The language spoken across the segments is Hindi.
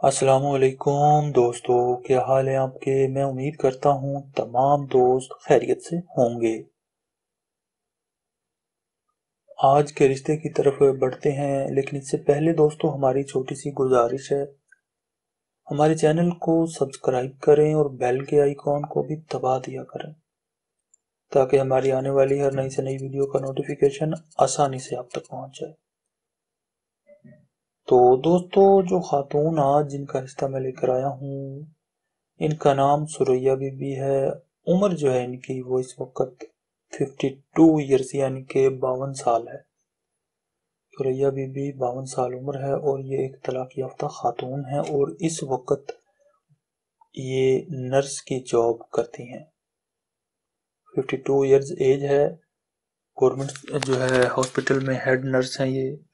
असलकुम दोस्तों, क्या हाल है आपके? मैं उम्मीद करता हूँ तमाम दोस्त खैरियत से होंगे। आज के रिश्ते की तरफ़ बढ़ते हैं, लेकिन इससे पहले दोस्तों हमारी छोटी सी गुजारिश है। हमारे चैनल को सब्सक्राइब करें और बेल के आइकॉन को भी दबा दिया करें, ताकि हमारी आने वाली हर नई से नई वीडियो का नोटिफिकेशन आसानी से आप तक पहुँच जाए। तो दोस्तों, जो खातून आज जिनका रिश्ता मैं लेकर आया हूँ, इनका नाम सुरैया बीबी है। उम्र जो है इनकी, वो इस वक्त 52 ईयर्स यानी के बावन साल है। सुरैया बीबी बावन साल उम्र है और ये एक तलाक याफ्ता खातून है और इस वक्त ये नर्स की जॉब करती हैं। 52 इयर्स एज है। गवर्नमेंट जो है, हॉस्पिटल में हेड नर्स हैं ये।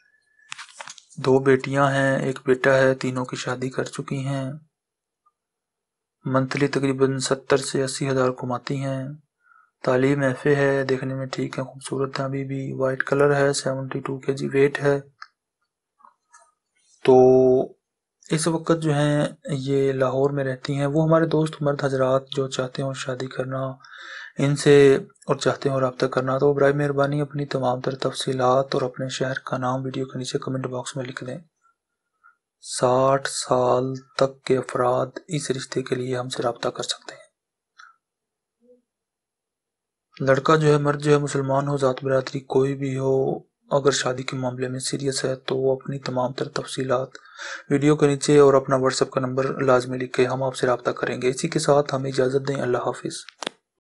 दो बेटियाँ हैं, एक बेटा है, तीनों की शादी कर चुकी हैं। मंथली तकरीबन सत्तर से अस्सी हज़ार कमाती हैं। तालीम एफ़ है, देखने में ठीक है, खूबसूरत है अभी भी। वाइट कलर है seventy two K G weight है। तो इस वक्त जो है, ये लाहौर में रहती हैं। वो हमारे दोस्त मर्द हजरात जो चाहते हो शादी करना इनसे और चाहते हो रबता करना तो बर मेहरबानी अपनी तमाम तर तफसीलात और अपने शहर का नाम वीडियो के नीचे कमेंट बॉक्स में लिख दें। साठ साल तक के अफराद इस रिश्ते के लिए हमसे रबता कर सकते हैं। लड़का जो है, मर्द जो है, मुसलमान हो, ज़ात बरदरी कोई भी हो, अगर शादी के मामले में सीरियस है तो वो अपनी तमाम तर तफसीलात वीडियो के नीचे और अपना व्हाट्सएप का नंबर लाजमी लिख के हम आपसे रबता करेंगे। इसी के साथ हमें इजाज़त दें। अल्लाह हाफिज़।